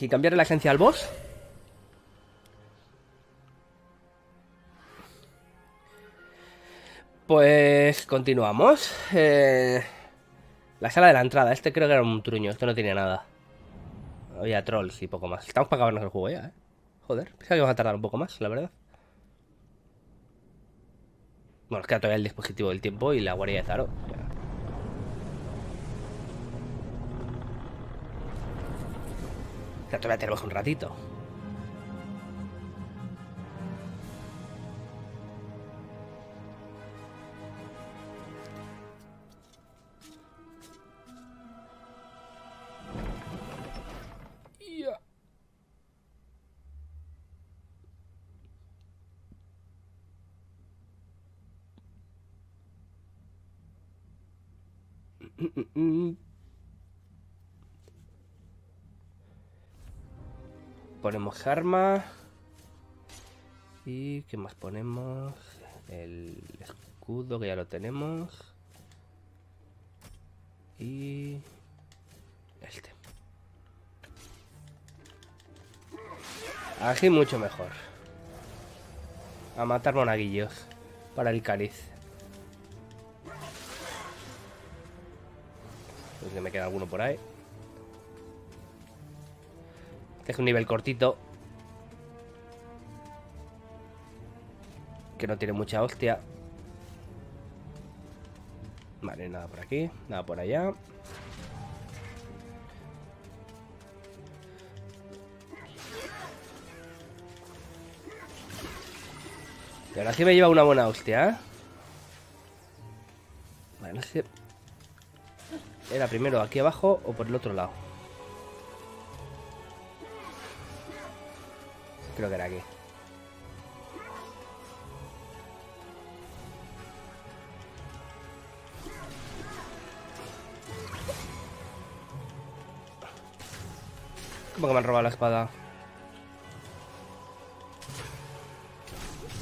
¿Y cambiarle la esencia al boss? Pues continuamos. Eh, la sala de la entrada. Este creo que era un truño. Esto no tenía nada. Había trolls y poco más. Estamos para acabarnos el juego ya, ¿eh? Joder, pensaba que vamos a tardar un poco más, la verdad. Bueno, queda todavía el dispositivo del tiempo y la guardia de Zaro. O sea, Ya todavía tenemos un ratito. Ponemos arma. ¿Y qué más ponemos? El escudo que ya lo tenemos. Y... Este. Así mucho mejor. A matar monaguillos. Para el cáliz. Pues que me queda alguno por ahí. Es un nivel cortito. Que no tiene mucha hostia. Vale, nada por aquí, nada por allá. Y ahora sí me lleva una buena hostia, ¿eh? Vale, no sé Era primero aquí abajo o por el otro lado. Creo que era aquí. ¿Cómo que me han robado la espada?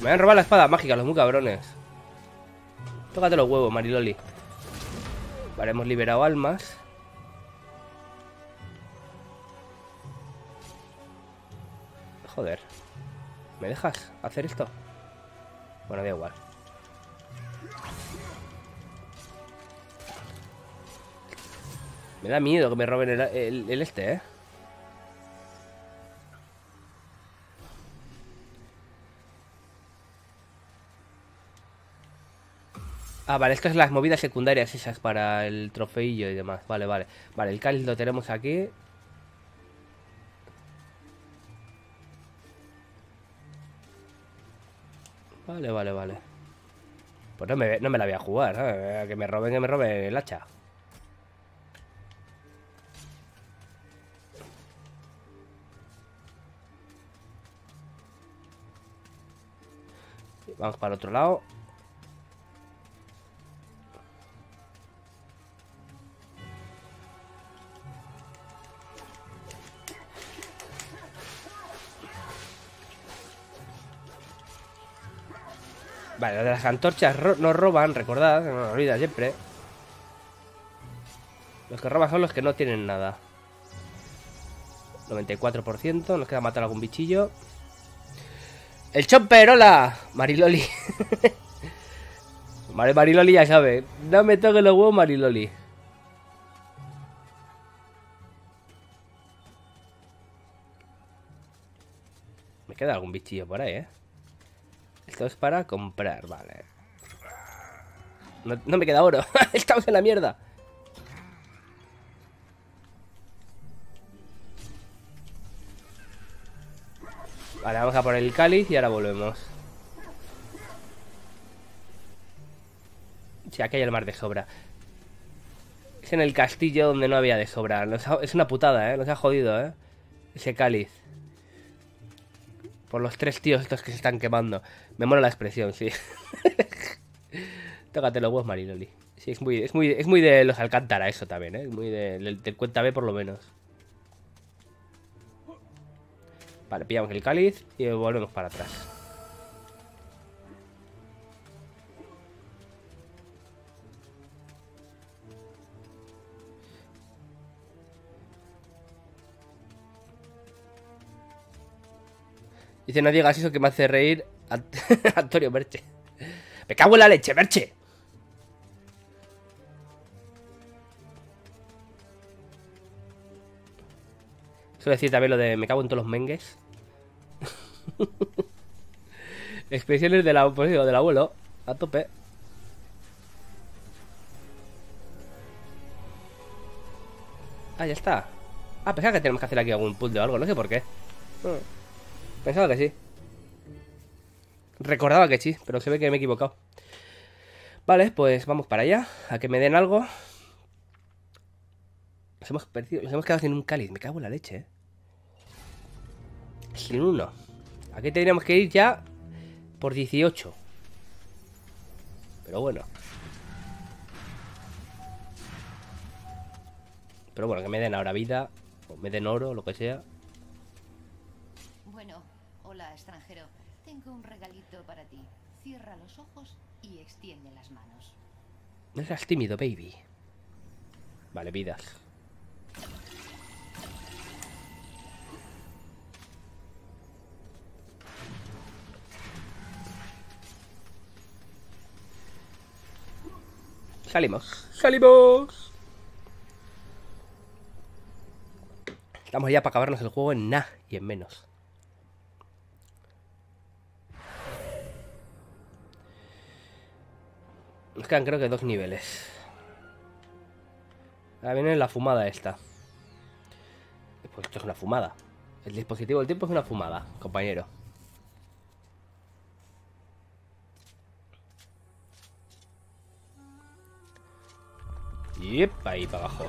Me han robado la espada mágica, los muy cabrones. Tócate los huevos, Mariloli. Vale, hemos liberado almas. Joder. ¿Me dejas hacer esto? Bueno, da igual. Me da miedo que me roben el, este, ¿eh? Ah, vale, estas son las movidas secundarias esas para el trofeillo y demás. Vale, vale. Vale, el cáliz lo tenemos aquí. Vale, vale, vale. Pues no me, no me la voy a jugar, ¿sabes? Que me roben, que me roben el hacha. Vamos para el otro lado. Vale, las antorchas ro- nos roban, recordad, no me olvida siempre. Los que roban son los que no tienen nada. 94%, nos queda matar algún bichillo. ¡El chomper, hola! Mariloli. vale, Mariloli ya sabe. No me toque los huevos, Mariloli. Me queda algún bichillo por ahí, ¿eh? Esto es para comprar, vale. No, me queda oro. Estamos en la mierda. Vale, vamos a por el cáliz y ahora volvemos. Sí, aquí hay el mar de sobra. Es en el castillo donde no había de sobra. Es una putada, ¿eh? Nos ha jodido, ¿eh? Ese cáliz. Por los tres tíos estos que se están quemando. Me mola la expresión, sí. Tócate los huevos, Mariloli. Sí, es muy, es muy, es muy de los Alcántara eso también, ¿eh? Es muy de, del, del cuenta B por lo menos. Vale, pillamos el cáliz y volvemos para atrás. Dice, no digas eso que me hace reír Antonio Merche. Me cago en la leche, Merche. Suele decir también lo de me cago en todos los mengues. Expresiones pues, del abuelo. A tope. Ah, ya está. Ah, pensaba que tenemos que hacer aquí algún puzzle o algo, no sé por qué. Ah, pensaba que sí. Recordaba que sí, pero se ve que me he equivocado. Vale, pues vamos para allá. A que me den algo. Nos hemos perdido, hemos quedado sin un cáliz. Me cago en la leche, eh. Sin uno. Aquí tendríamos que ir ya por 18. Pero bueno. Pero bueno, que me den ahora vida, o me den oro, lo que sea. Hola extranjero. Tengo un regalito para ti. Cierra los ojos y extiende las manos. No seas tímido, baby. Vale, vidas. Salimos. ¡Salimos! Estamos ya para acabarnos el juego en nada y en menos. Nos quedan creo que dos niveles. Ahora viene la fumada esta. Pues esto es una fumada. El dispositivo del tiempo es una fumada, compañero. Yep, ahí para abajo.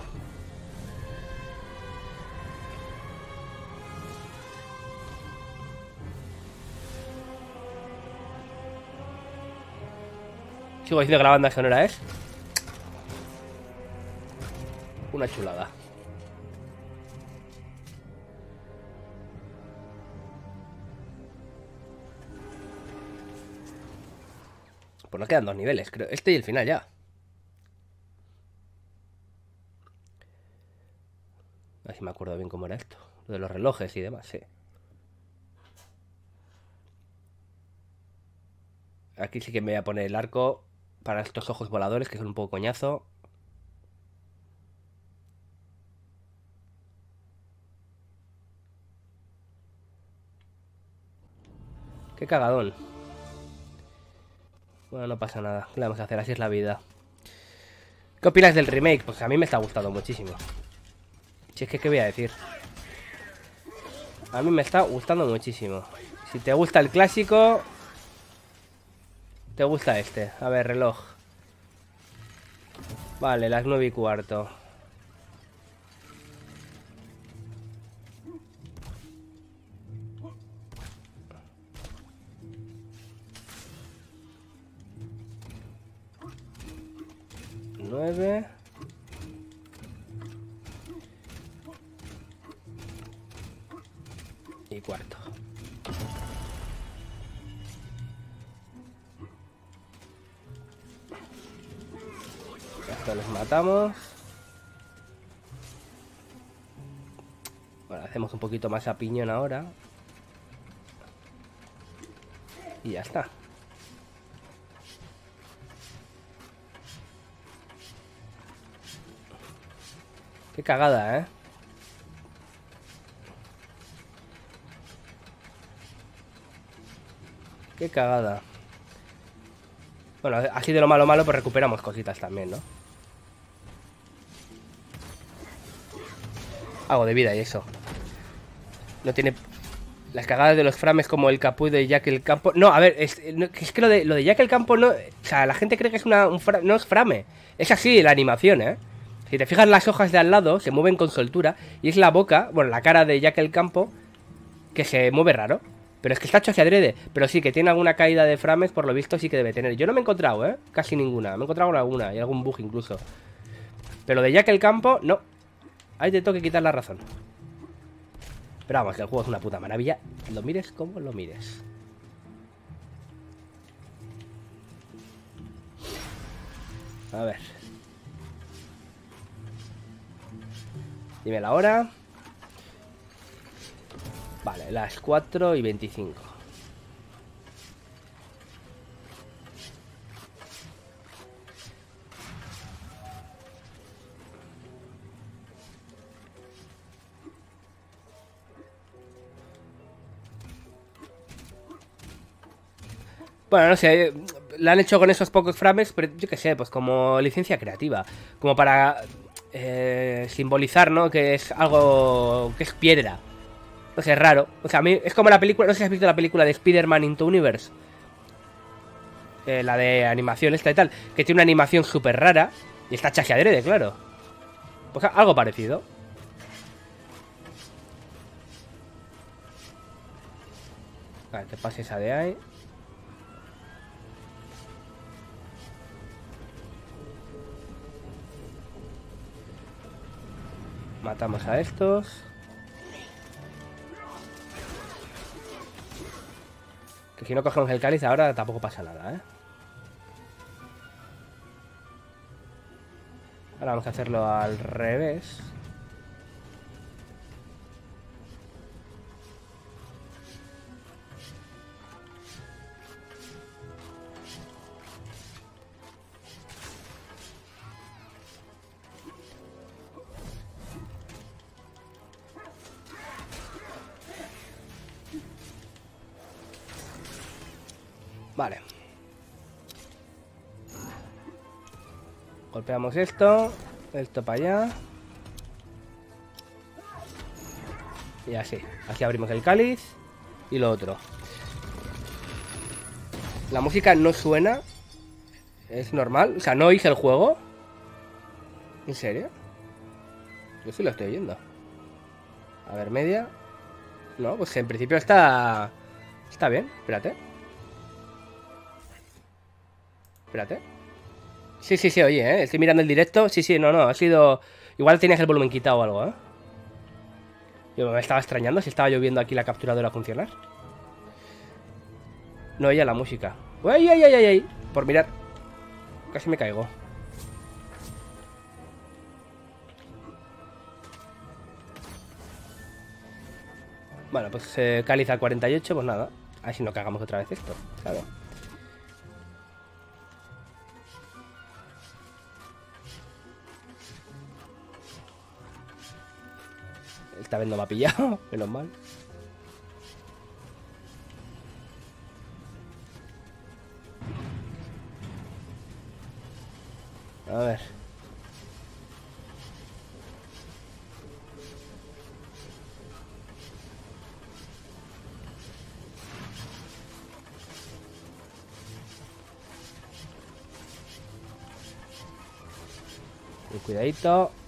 Sigo diciendo que la banda sonora es una chulada. Pues nos quedan dos niveles, creo. Este y el final ya. A ver si me acuerdo bien cómo era esto. Lo de los relojes y demás, sí. Aquí sí que me voy a poner el arco para estos ojos voladores que son un poco coñazo. Qué cagadón. Bueno, no pasa nada. ¿Qué le vamos a hacer? Así es la vida. ¿Qué opinas del remake? Pues a mí me está gustando muchísimo. Si es que, ¿qué voy a decir? A mí me está gustando muchísimo. Si te gusta el clásico... Te gusta este. A ver, reloj. Vale, las nueve y cuarto. Nueve. Y cuarto. Matamos. Bueno, hacemos un poquito más a piñón ahora. Y ya está. Qué cagada, ¿eh? Qué cagada. Bueno, así de lo malo malo, pues recuperamos cositas también, ¿no? Algo de vida y eso. No tiene... Las cagadas de los frames como el capuz de Jack el Campo... No, a ver, es, es que lo de, lo de Jack el Campo no... O sea, la gente cree que es una, un no es frame. Es así la animación, ¿eh? Si te fijas las hojas de al lado, se mueven con soltura. Y es la boca, bueno, la cara de Jack el Campo, que se mueve raro. Pero es que está hecho hacia adrede. Pero sí, que tiene alguna caída de frames, por lo visto sí que debe tener. Yo no me he encontrado, ¿eh? Casi ninguna. Me he encontrado alguna, y algún bug incluso. Pero de Jack el Campo, no. Ahí te tengo que quitar la razón. Pero vamos, que el juego es una puta maravilla. Lo mires como lo mires. A ver. Dime la hora. Vale, las 4 y 25. Bueno, no sé, la han hecho con esos pocos frames, pero yo qué sé, pues como licencia creativa. Como para eh, simbolizar, ¿no? Que es algo que es piedra. No sé, es raro. O sea, a mí es como la película, no sé si has visto la película de Spider-Man Into Universe. Eh, la de animación esta y tal, que tiene una animación súper rara y está chajeadrede, claro. Pues algo parecido. Vale, te pase esa de ahí. Matamos a estos. Que si no cogemos el cáliz ahora tampoco pasa nada, ¿eh? Ahora vamos a hacerlo al revés. Golpeamos esto. Esto para allá. Y así. Así abrimos el cáliz. Y lo otro. La música no suena. Es normal. O sea, no hice el juego. ¿En serio? Yo sí lo estoy oyendo. A ver, media. No, pues en principio está... Está bien. Espérate. Espérate. Sí, sí, sí, oye, ¿eh? Estoy mirando el directo. Sí, sí, no, no, ha sido... Igual tenías el volumen quitado o algo, ¿eh? Yo me estaba extrañando si estaba lloviendo aquí la capturadora funcionar. No oía la música. ¡Ay, ay, ay, ay! ay! Por mirar. Casi me caigo. Bueno, pues eh, caliza 48, pues nada. A ver si no cagamos otra vez esto. Claro. Esta vez no me ha pillado, menos mal. A ver. cuidadito.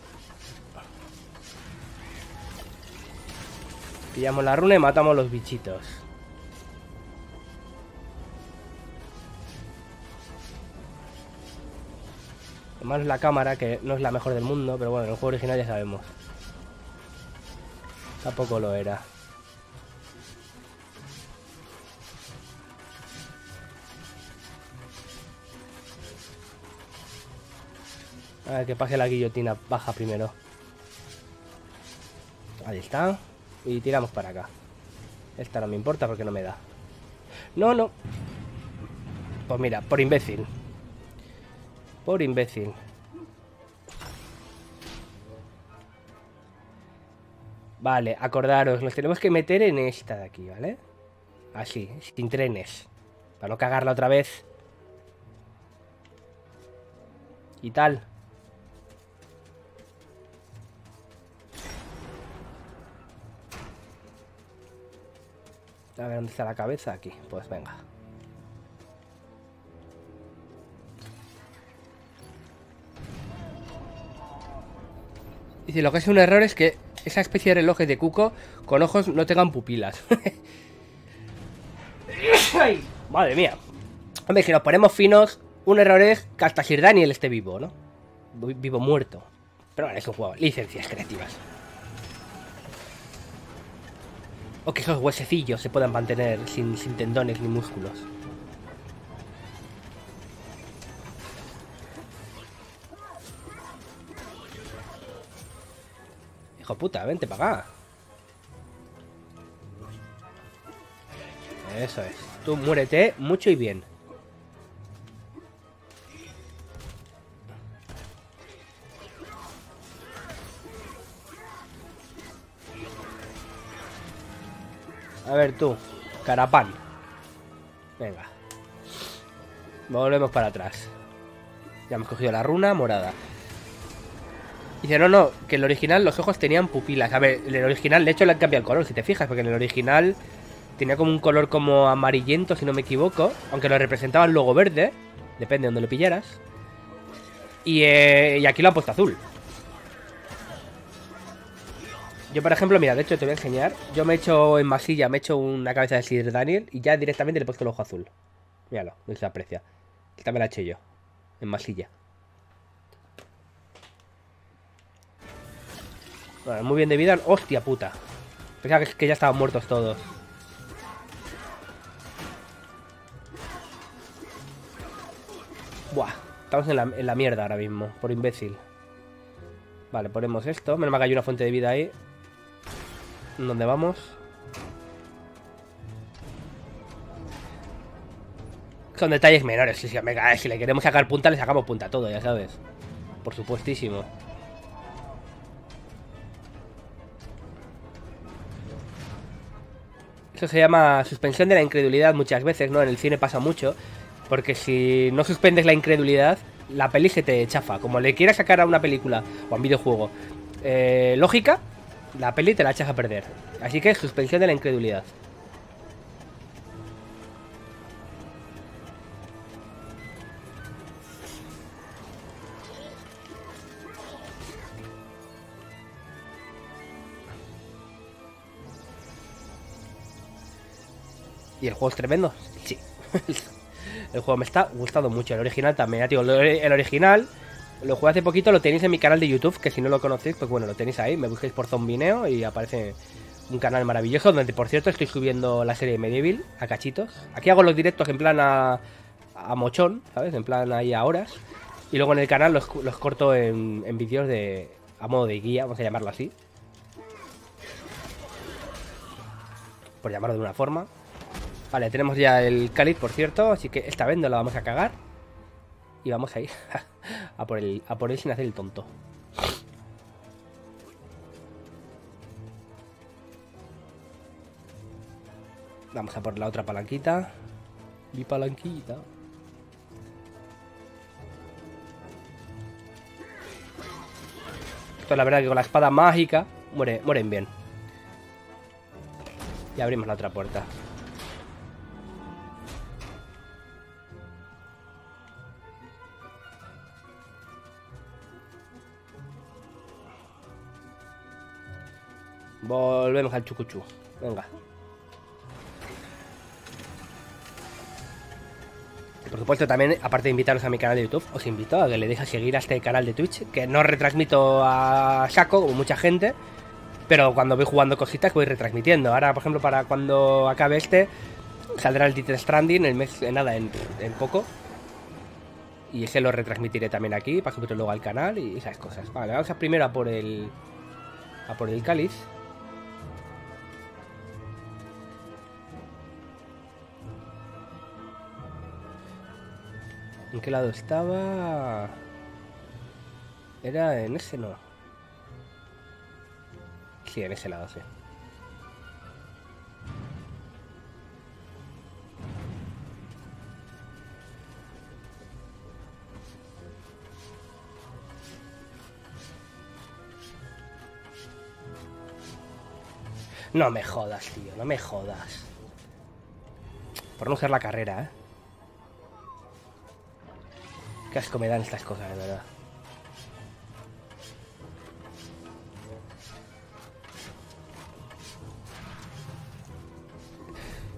Pillamos la runa y matamos los bichitos. Además la cámara, que no es la mejor del mundo, pero bueno, en el juego original ya sabemos. Tampoco lo era. A ver, que pase la guillotina baja primero. Ahí está. Y tiramos para acá. Esta no me importa porque no me da. No, no. Pues mira, por imbécil. Por imbécil. Vale, acordaros, nos tenemos que meter en esta de aquí, ¿vale? Así, sin trenes. Para no cagarla otra vez. Y tal. A ver dónde está la cabeza. Aquí. Pues venga. Si lo que es un error es que esa especie de relojes de cuco con ojos no tengan pupilas. Madre mía. Hombre, si nos ponemos finos, un error es que hasta Sir Daniel esté vivo, ¿no? Vivo muerto. Pero bueno, es un juego. Licencias creativas. O que esos huesecillos se puedan mantener sin, tendones ni músculos. Hijo puta, vente para acá. Eso es. Tú muérete mucho y bien. A ver tú, carapán. Venga. Volvemos para atrás. Ya hemos cogido la runa morada. Dice, no, no, que en el original los ojos tenían pupilas. A ver, en el original, de hecho, le han cambiado el color, si te fijas, porque en el original tenía como un color como amarillento, si no me equivoco. Aunque lo representaban luego verde. Depende de donde lo pillaras. Y, eh, y aquí lo han puesto azul. Yo, por ejemplo, mira, de hecho te voy a enseñar. Yo me he hecho en masilla, me he hecho una cabeza de Sir Daniel y ya directamente le he puesto el ojo azul. Míralo, no se aprecia. Esta me la he hecho yo. En masilla. Bueno, muy bien de vida. ¡Hostia puta! Pensaba que, ya estaban muertos todos. Buah, estamos en la, en la mierda ahora mismo, por imbécil. Vale, ponemos esto. Menos mal que hay una fuente de vida ahí. ¿Dónde vamos? Son detalles menores. Si, si le queremos sacar punta, le sacamos punta a todo, ya sabes. Por supuestísimo. Eso se llama suspensión de la incredulidad muchas veces, ¿no? En el cine pasa mucho. Porque si no suspendes la incredulidad, la peli se te chafa. Como le quieras sacar a una película o a un videojuego eh, lógica, la peli te la echas a perder. Así que suspensión de la incredulidad. ¿Y el juego es tremendo? Sí. el juego me está gustando mucho. El original también. Ya el original lo jugué hace poquito, lo tenéis en mi canal de YouTube, que si no lo conocéis, pues bueno, lo tenéis ahí. Me busquéis por Zombineo y aparece un canal maravilloso, donde por cierto estoy subiendo la serie de Medieval a cachitos. Aquí hago los directos en plan a, a mochón, ¿sabes? En plan ahí a horas. Y luego en el canal los, corto en, en vídeos de a modo de guía, vamos a llamarlo así. Por llamarlo de una forma. Vale, tenemos ya el cáliz, por cierto, así que esta vez no la vamos a cagar. Y vamos a ir a por, el, a por él sin hacer el tonto. Vamos a por la otra palanquita. Mi palanquita. Esto la verdad que con la espada mágica muere, mueren bien. Y abrimos la otra puerta. Volvemos al chucuchú. Venga. Por supuesto, también, aparte de invitaros a mi canal de YouTube, os invito a que le deis a seguir a este canal de Twitch, que no retransmito a saco, como mucha gente, pero cuando voy jugando cositas voy retransmitiendo. Ahora, por ejemplo, para cuando acabe este, saldrá el Titan Stranding, el mes, en nada, en, en poco. Y ese lo retransmitiré también aquí, para subirlo luego al canal y esas cosas. Vale, vamos a primero a por el... A por el cáliz. ¿En qué lado estaba? Era en ese, no. Sí, en ese lado, sí. No me jodas, tío, no me jodas. Por no la carrera, ¿eh? Qué asco me dan estas cosas, de verdad.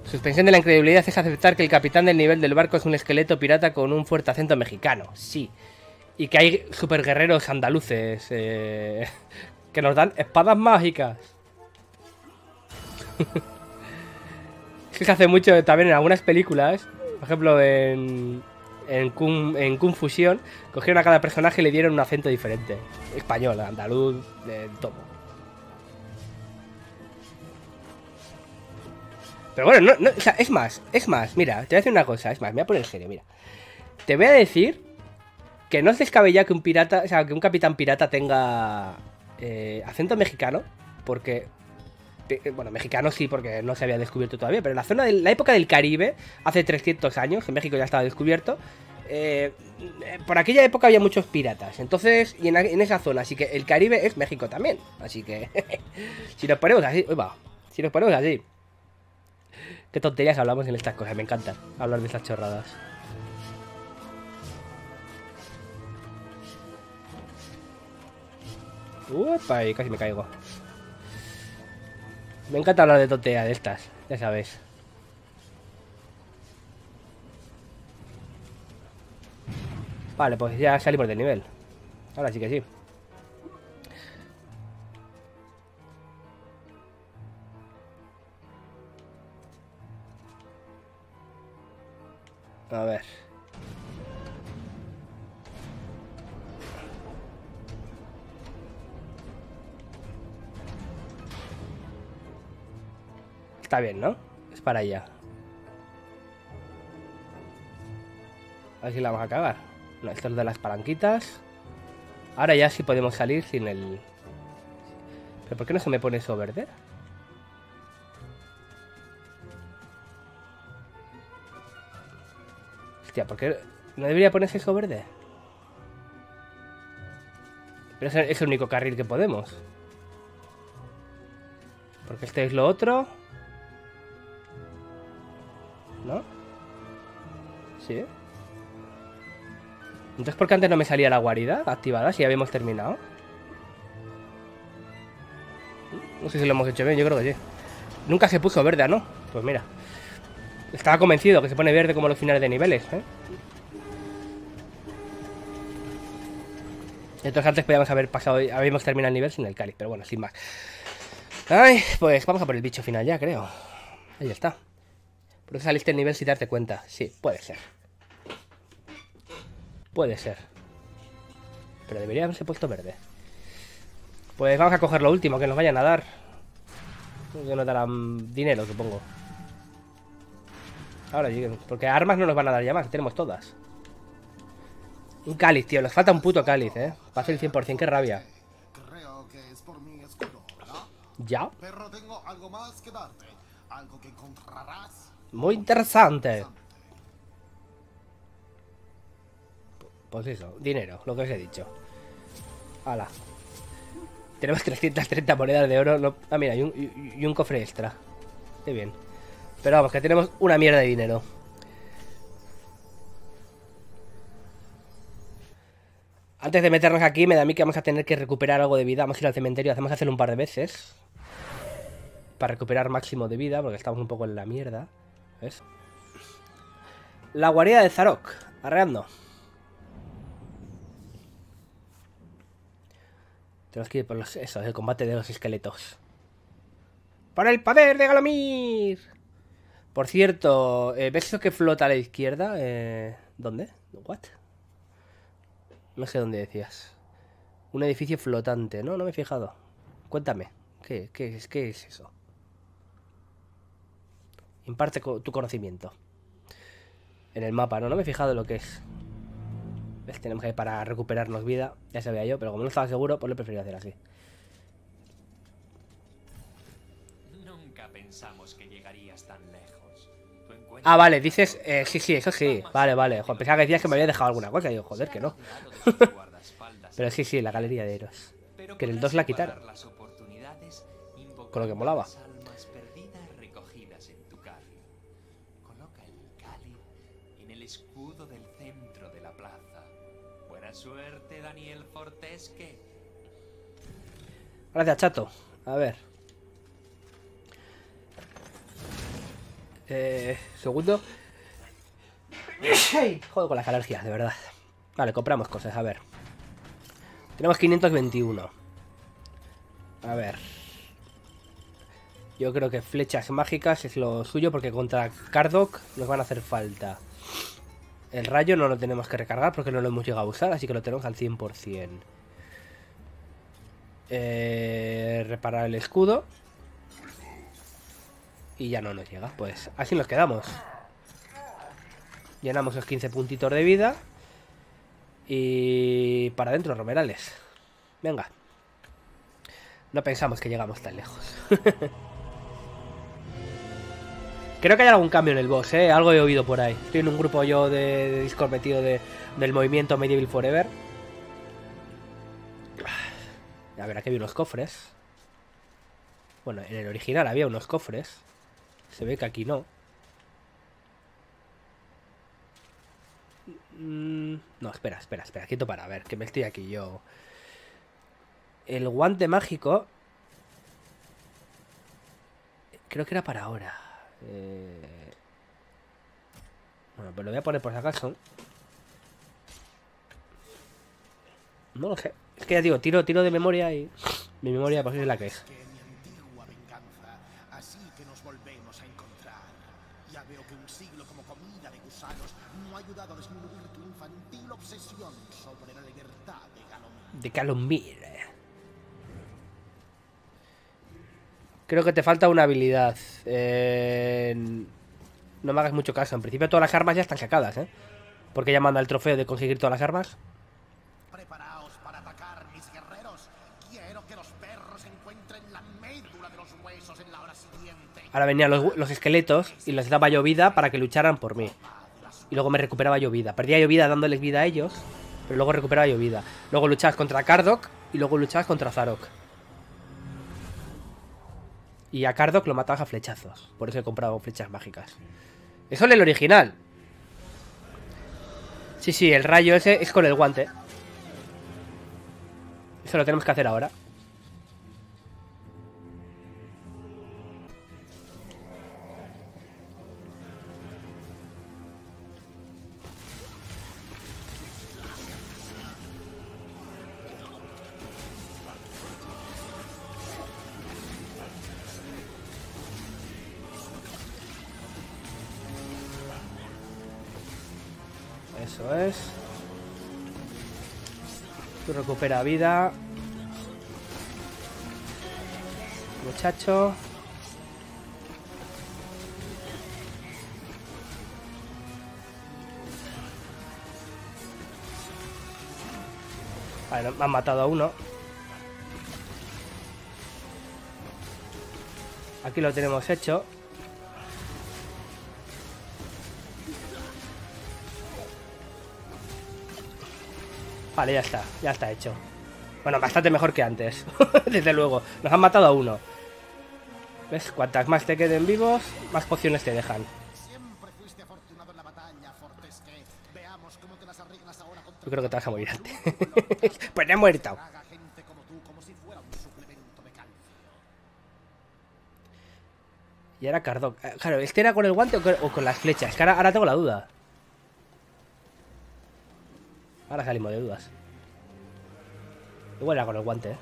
Suspensión de la incredibilidad es aceptar que el capitán del nivel del barco es un esqueleto pirata con un fuerte acento mexicano. Sí. Y que hay super guerreros andaluces eh, que nos dan espadas mágicas. es que se hace mucho también en algunas películas. Por ejemplo, en, en Kung, en Kung Fusión, cogieron a cada personaje y le dieron un acento diferente. Español, andaluz, de todo. Pero bueno, no, es más, es más, mira, te voy a decir una cosa, es más, me voy a poner serio, mira. Te voy a decir que no es descabellado que un pirata, o sea, que un capitán pirata tenga eh, acento mexicano, porque bueno, mexicano sí, porque no se había descubierto todavía, pero en la zona de la época del Caribe, hace 300 años, en México ya estaba descubierto, eh, por aquella época había muchos piratas, entonces, y en, en, esa zona, así que el Caribe es México también, así que, si nos ponemos así, uy, va, si nos ponemos así, qué tonterías hablamos en estas cosas, me encanta hablar de estas chorradas. Upa, y casi me caigo. Me encanta hablar de tonterías de estas, ya sabes. Vale, pues ya salimos del nivel. Ahora sí que sí. A ver. Está bien, ¿no? Es para allá. A ver si la vamos a cagar. No, esto es de las palanquitas. Ahora ya sí podemos salir sin el... ¿Pero por qué no se me pone eso verde? Hostia, ¿por qué no debería ponerse eso verde? Pero es el único carril que podemos. Porque este es lo otro. ¿No? Sí. Entonces, ¿por qué antes no me salía la guarida activada si ya habíamos terminado? No sé si lo hemos hecho bien, yo creo que sí. Nunca se puso verde, ¿no? Pues mira. Estaba convencido que se pone verde como los finales de niveles, ¿eh? Entonces antes podíamos haber pasado, habíamos terminado el nivel sin el cáliz, pero bueno, sin más. Ay, pues vamos a por el bicho final ya, creo. Ahí está. ¿Por qué saliste el nivel sin darte cuenta? Sí, puede ser. Puede ser. Pero debería haberse puesto verde. Pues vamos a coger lo último, que nos vayan a dar. Que nos darán dinero, supongo. Ahora lleguen. Porque armas no nos van a dar ya más, tenemos todas. Un cáliz, tío. Les falta un puto cáliz, eh. Va a ser el 100%, qué rabia. Creo que es por mi escudo, ¿verdad? ¿Ya? Pero tengo algo más que darte. Algo que encontrarás. Muy interesante. Pues eso, dinero, lo que os he dicho. Hala. Tenemos 330 monedas de oro. Ah, mira, y un, y un cofre extra. Qué bien. Pero vamos, que tenemos una mierda de dinero. Antes de meternos aquí, me da a mí que vamos a tener que recuperar algo de vida. Vamos a ir al cementerio, hacemos hacerlo un par de veces. Para recuperar máximo de vida, porque estamos un poco en la mierda. La guarida de Zarok, arreando. Tenemos que ir por los, eso, el combate de los esqueletos. ¡Por el poder de Galomir! Por cierto, eh, ¿ves eso que flota a la izquierda? Eh, ¿Dónde? ¿What? No sé dónde decías. Un edificio flotante. No, no me he fijado. Cuéntame. ¿Qué, qué, qué es eso? Imparte tu conocimiento. En el mapa, ¿no? No me he fijado en lo que es. ¿Ves? Tenemos que ir para recuperarnos vida. Ya sabía yo, pero como no estaba seguro, pues lo preferí hacer así. Nunca pensamos que llegarías tan lejos. Tu encuentro Ah, vale, dices... Eh, sí, sí, eso sí. Vale, vale. Joder, pensaba que decías que me había dejado alguna cosa. Y digo, joder, que no. Pero sí, sí, la galería de héroes. Que en el 2 la quitaron. Con lo que molaba. Gracias, chato. A ver. Eh, segundo. Joder con las alergias, de verdad. Vale, compramos cosas, a ver. Tenemos 521. A ver. Yo creo que flechas mágicas es lo suyo porque contra Kardok nos van a hacer falta. El rayo no lo tenemos que recargar porque no lo hemos llegado a usar, así que lo tenemos al 100%. Eh, reparar el escudo. Y ya no nos llega. Pues así nos quedamos. Llenamos los 15 puntitos de vida. Y para adentro, Romerales. Venga. No pensamos que llegamos tan lejos. Creo que hay algún cambio en el boss, ¿eh? Algo he oído por ahí. Estoy en un grupo yo de, de Discord metido de, del movimiento Medieval Forever. A ver, aquí había unos cofres. Bueno, en el original había unos cofres. Se ve que aquí no. Mm, no, espera, espera, espera. Quieto para ver, que me estoy aquí yo. El guante mágico. Creo que era para ahora. Eh, Bueno, pues lo voy a poner por si acaso. No lo sé. Es que ya digo, tiro, tiro de memoria y. Mi memoria pues es la que es. De Calumir. Creo que te falta una habilidad. Eh, No me hagas mucho caso. En principio todas las armas ya están sacadas, ¿eh? Porque ya manda el trofeo de conseguir todas las armas. Ahora venían los, los esqueletos y les daba yo vida para que lucharan por mí. Y luego me recuperaba yo vida. Perdía yo vida dándoles vida a ellos, pero luego recuperaba yo vida. Luego luchabas contra Kardok y luego luchabas contra Zarok. Y a Kardok lo matabas a flechazos. Por eso he comprado flechas mágicas. Eso en el original. Sí, sí, el rayo ese es con el guante. Eso lo tenemos que hacer ahora. Eso es. Tú recupera vida. Muchacho. Vale, me han matado a uno. Aquí lo tenemos hecho. Vale, ya está, ya está hecho. Bueno, bastante mejor que antes. Desde luego. Nos han matado a uno. ¿Ves? Cuantas más te queden vivos, más pociones te dejan. Yo creo que te vas a morir antes. pues ya he muerto. Y ahora Cardok. Eh, Claro, ¿este era con el guante o con, las flechas? Que ahora tengo la duda. Ahora salimos de dudas. Igual era con el guante, ¿eh?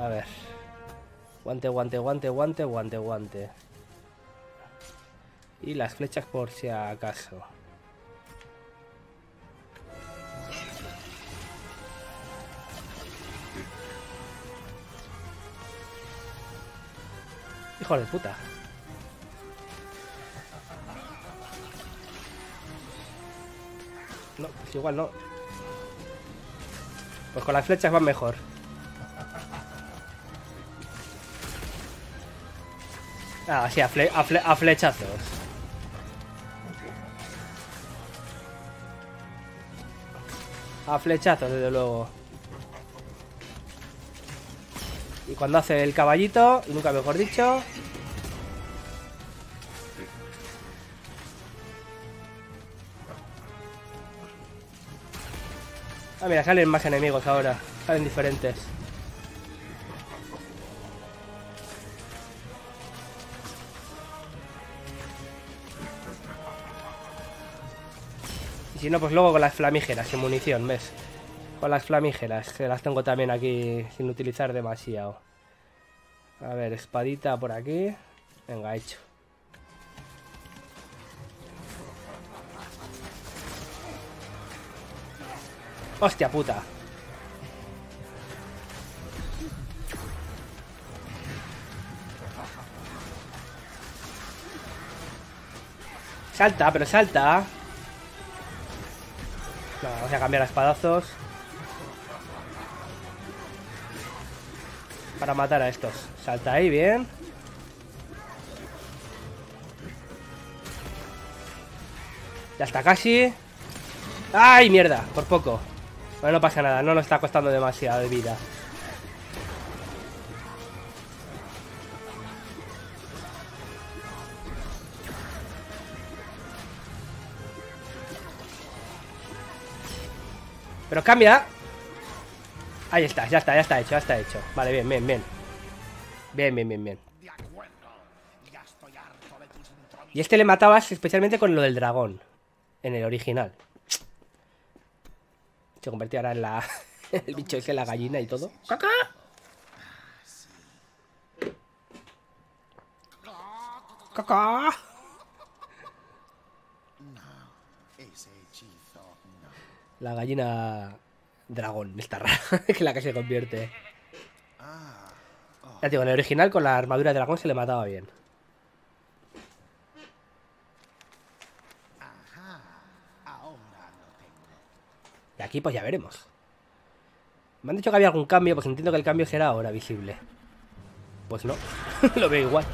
A ver. Guante, guante, guante, guante, guante, guante. Y las flechas por si acaso. Hijo de puta. No, pues igual no. Pues con las flechas van mejor. Ah, sí, a, fle- a fle- a flechazos. A flechazos, desde luego. Y cuando hace el caballito, nunca mejor dicho. Ah, mira, salen más enemigos ahora. Salen diferentes. Y si no, pues luego con las flamígeras sin munición, ¿ves? Con las flamígeras, que las tengo también aquí sin utilizar demasiado. A ver, espadita por aquí. Venga, hecho. Hostia puta. Salta, pero salta. Vamos a cambiar a espadazos. Para matar a estos. Salta ahí, bien. Ya está casi. ¡Ay, mierda! Por poco. Bueno, no pasa nada, no nos está costando demasiado de vida. Pero cambia. Ahí está, ya está, ya está hecho, ya está hecho. Vale, bien, bien, bien. Bien, bien, bien, bien. Y este le matabas especialmente con lo del dragón. En el original. Se convirtió ahora en la. El bicho ese, la gallina y todo. ¡Caca! ¡Caca! La gallina dragón, esta rara, que es la que se convierte. Ya digo, en el original con la armadura de dragón se le mataba bien. ajá. Ahora lo tengo. Y aquí pues ya veremos. Me han dicho que había algún cambio, pues entiendo que el cambio será ahora visible. Pues no, lo veo igual.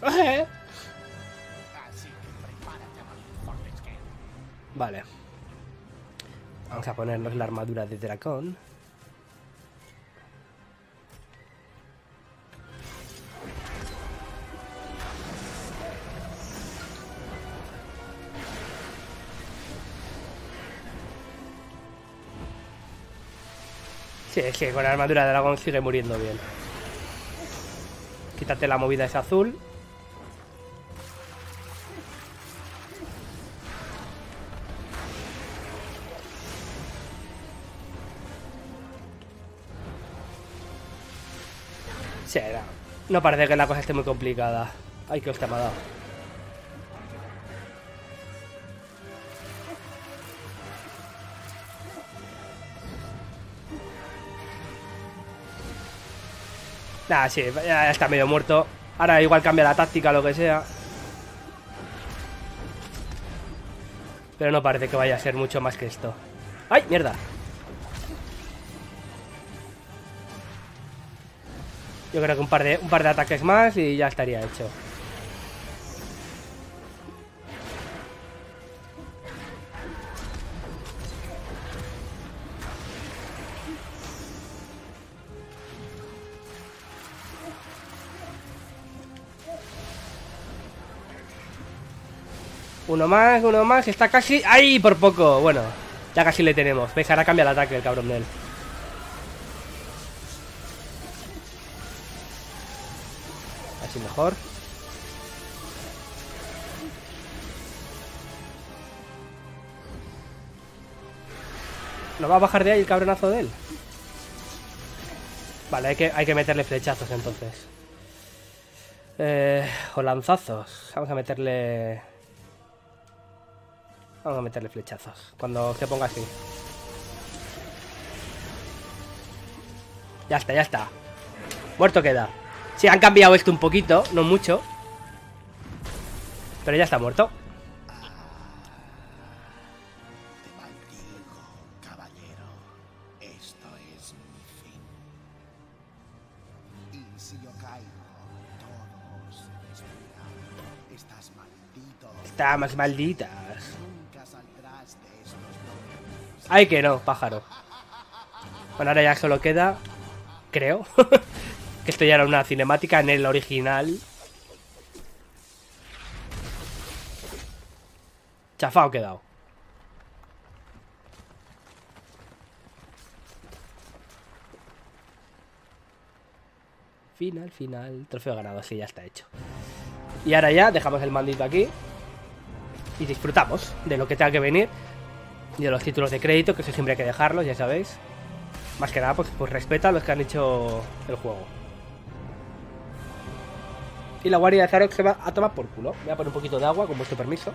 Coge. Fortescue. Vale. Vamos a ponernos la armadura de dragón. Sí, es con la armadura de dragón sigue muriendo bien. Quítate la movida esa azul. Sí, no. Parece que la cosa esté muy complicada. Ay, que hostia me ha dado. Nah, sí, ya está medio muerto. Ahora igual cambia la táctica lo que sea. Pero no parece que vaya a ser mucho más que esto. ¡Ay, mierda! Yo creo que un par de, un par de ataques más y ya estaría hecho. Uno más, uno más, está casi... ¡Ay! Por poco. Bueno, ya casi le tenemos. ¿Veis? Ahora cambia el ataque el cabrón de él. Así mejor. ¿No va a bajar de ahí el cabronazo de él? Vale, hay que, hay que meterle flechazos entonces. Eh, o lanzazos. Vamos a meterle... Vamos a meterle flechazos. Cuando se ponga así. Ya está, ya está. Muerto queda. Sí, han cambiado esto un poquito, no mucho. Pero ya está muerto. Te maldigo, caballero. Ay, que no, pájaro. Bueno, ahora ya solo queda. Creo. que esto ya era una cinemática en el original. Chafao quedado. Final, final. Trofeo ganado, sí, ya está hecho. Y ahora ya dejamos el mandito aquí. Y disfrutamos de lo que tenga que venir y de los títulos de crédito, que eso siempre hay que dejarlos, ya sabéis. Más que nada, pues, pues respeta a los que han hecho el juego. Y la guardia de Zarek se va a tomar por culo. Voy a poner un poquito de agua, con vuestro permiso,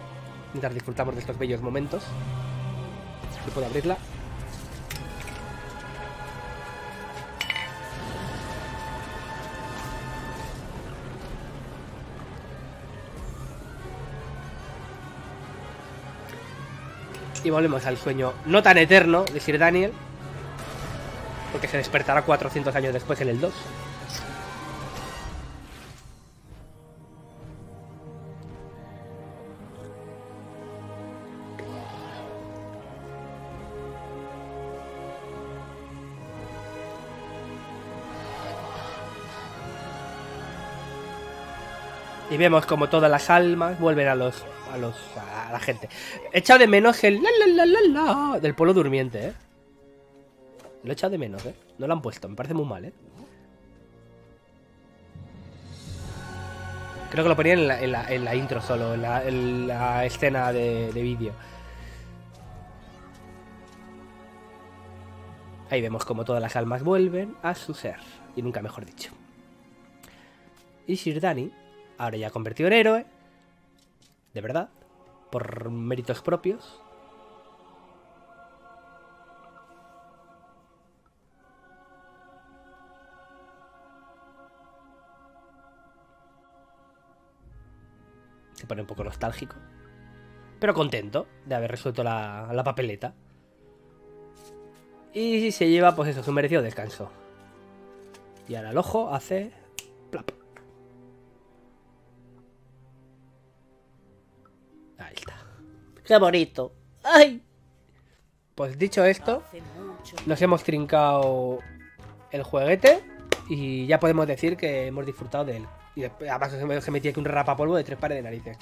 mientras disfrutamos de estos bellos momentos. Si puedo abrirla. Y volvemos al sueño no tan eterno de Sir Daniel. Porque se despertará 400 años después en el 2. Y vemos como todas las almas vuelven a los a la gente. He echado de menos el del pueblo durmiente, ¿eh? Lo he echado de menos, ¿eh? No lo han puesto, me parece muy mal, ¿eh? Creo que lo ponían en la, intro solo, en la, en la escena de, de vídeo. Ahí vemos como todas las almas vuelven a su ser. Y nunca mejor dicho. Y Sir Dani, ahora ya convertido en héroe, de verdad, por méritos propios, se pone un poco nostálgico, pero contento de haber resuelto la, la papeleta. Y se lleva, pues eso, su merecido descanso. Y ahora el ojo hace. ¡Qué bonito! ¡Ay! Pues dicho esto, nos hemos trincado el jueguete y ya podemos decir que hemos disfrutado de él. Y después, además se me, se metía aquí un rapapolvo de tres pares de narices.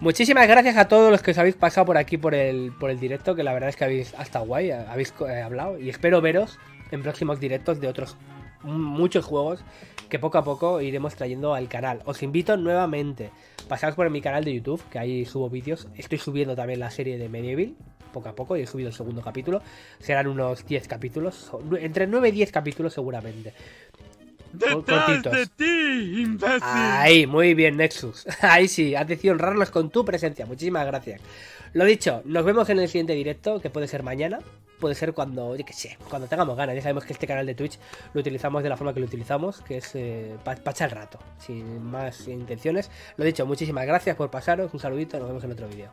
Muchísimas gracias a todos los que os habéis pasado por aquí por el, por el directo, que la verdad es que habéis hasta guay, habéis eh, hablado y espero veros en próximos directos de otros muchos juegos que poco a poco iremos trayendo al canal. Os invito nuevamente, pasaos por mi canal de YouTube, que ahí subo vídeos. Estoy subiendo también la serie de Medieval, poco a poco, y he subido el segundo capítulo. Serán unos 10 capítulos, entre 9 y 10 capítulos seguramente. Cortitos. Ahí, muy bien, Nexus. Ahí sí, has decidido honrarnos con tu presencia. Muchísimas gracias. Lo dicho, nos vemos en el siguiente directo, que puede ser mañana. Puede ser cuando, yo qué sé, cuando tengamos ganas. Ya sabemos que este canal de Twitch lo utilizamos de la forma que lo utilizamos, que es para echar el rato, sin más intenciones. Lo dicho, muchísimas gracias por pasaros. Un saludito, nos vemos en otro vídeo.